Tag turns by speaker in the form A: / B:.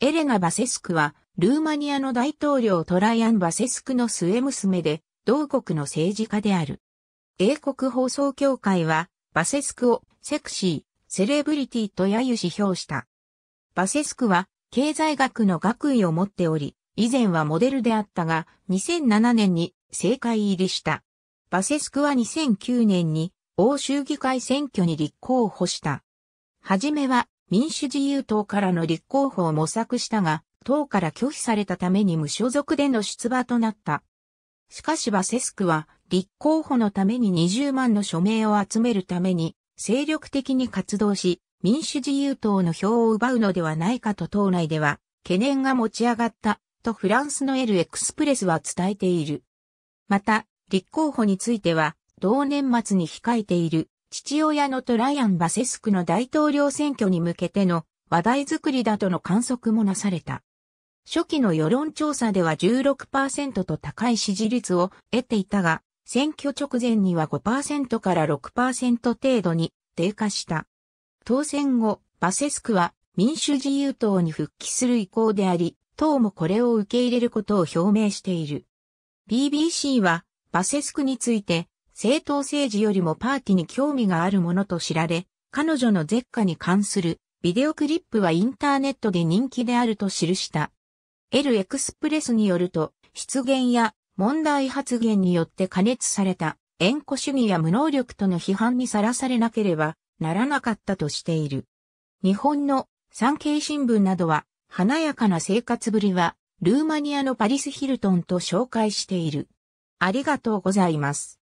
A: エレナ・バセスクは、ルーマニアの大統領トライアン・バセスクの末娘で、同国の政治家である。英国放送協会は、バセスクをセクシー、セレブリティと揶揄し評した。バセスクは、経済学の学位を持っており、以前はモデルであったが、2007年に政界入りした。バセスクは2009年に欧州議会選挙に立候補した。はじめは民主自由党からの立候補を模索したが、党から拒否されたために無所属での出馬となった。しかしバセスクは立候補のために20万の署名を集めるために精力的に活動し、民主自由党の票を奪うのではないかと党内では懸念が持ち上がったとフランスのエルエクスプレスは伝えている。また、立候補については同年末に控えている父親のトライアン・バセスクの大統領選挙に向けての話題作りだとの観測もなされた。初期の世論調査では16%と高い支持率を得ていたが、選挙直前には5%から6%程度に低下した。当選後、バセスクは民主自由党に復帰する意向であり、党もこれを受け入れることを表明している。BBC はバセスクについて政党政治よりもパーティに興味があるものと知られ、彼女の絶下に関するビデオクリップはインターネットで人気であると記した。L エクスプレスによると、失言や問題発言によって加熱された縁故主義や無能力との批判にさらされなければならなかったとしている。日本の産経新聞などは華やかな生活ぶりはルーマニアのパリス・ヒルトンと紹介している。ありがとうございます。